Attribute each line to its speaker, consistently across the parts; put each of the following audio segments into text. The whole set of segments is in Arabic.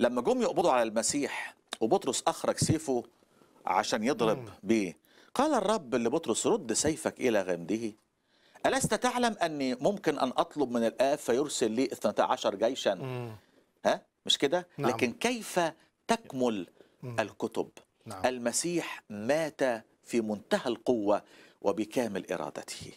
Speaker 1: لما جم يقبضوا على المسيح وبطرس أخرج سيفه عشان يضرب بيه قال الرب لبطرس رد سيفك إلى غمده ألست تعلم أني ممكن أن أطلب من الآب فيرسل لي 12 جيشا؟ ها؟ مش كده؟
Speaker 2: نعم.
Speaker 1: لكن كيف تكمل الكتب؟
Speaker 2: نعم.
Speaker 1: المسيح مات في منتهى القوة وبكامل إرادته.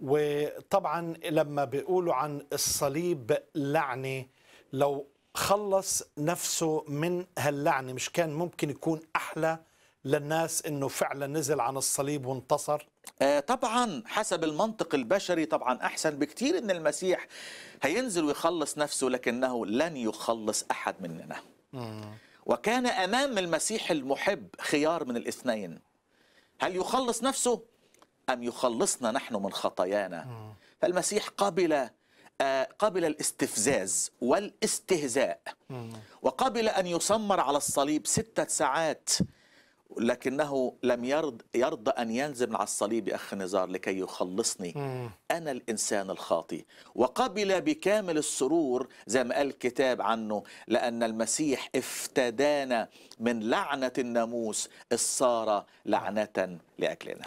Speaker 2: وطبعا لما بيقولوا عن الصليب لعنة لو خلص نفسه من هاللعنة. مش كان ممكن يكون أحلى للناس إنه فعلا نزل عن الصليب وانتصر؟
Speaker 1: آه طبعا حسب المنطق البشري طبعا أحسن بكتير أن المسيح هينزل ويخلص نفسه لكنه لن يخلص أحد مننا. وكان أمام المسيح المحب خيار من الاثنين. هل يخلص نفسه أم يخلصنا نحن من خطايانا؟ فالمسيح قبل قبل الاستفزاز والاستهزاء. وقبل أن يسمر على الصليب ستة ساعات لكنه لم يرض يرضى أن ينزل على الصليب يا أخ نزار لكي يخلصني أنا الإنسان الخاطي وقبل بكامل السرور زي ما قال الكتاب عنه لأن المسيح افتدانا من لعنة الناموس الصار لعنة لأجلنا